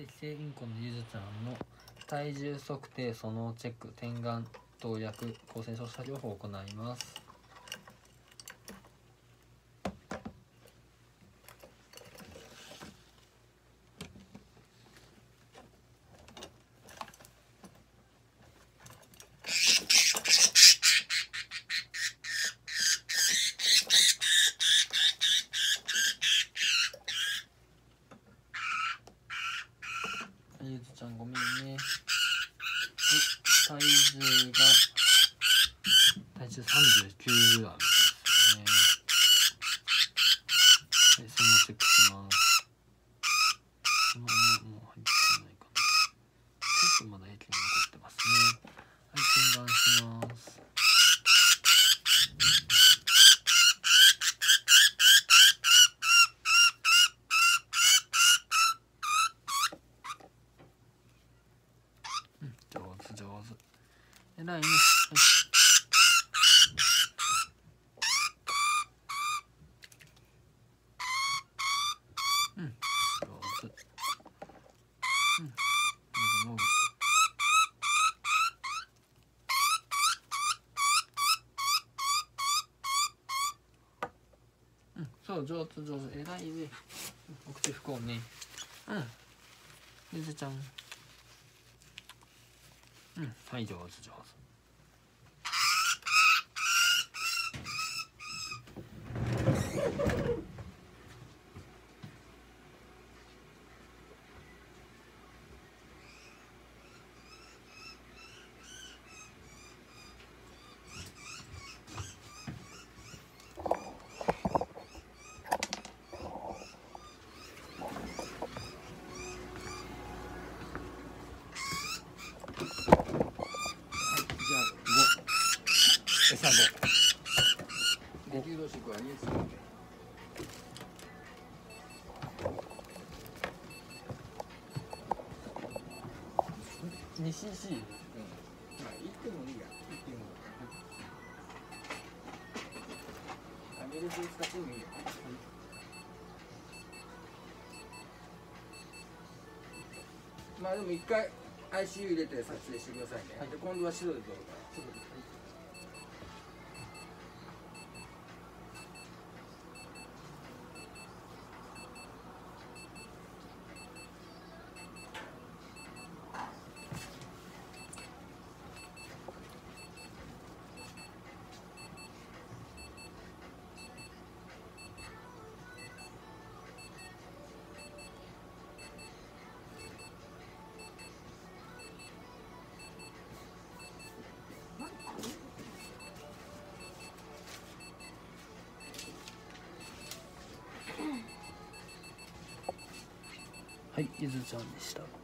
適正インコのゆずちゃんの体重測定そのチェック点眼投薬抗生症作療法を行います。ゆずちゃんごめんね。体重が体重 39g ですねはいそのチェックしますそのままもう入ってないかなちょっとまだ液が残ってますねはい点眼しますうん上手上手えらいね、はい、うん。上手うん。もぐもぐうん。そう上手上手えらいねお口拭こうねうん。ゆずちゃん。うん、はい、上手上手。五。餌五。できる同士は2つなんで二 cc。まあ言ってもいいや言ってもあげるで使ってもいいまあでも一回 ICU 入れて撮影してくださいね、はいで今度は白で撮るからはい、ゆずちゃんでした。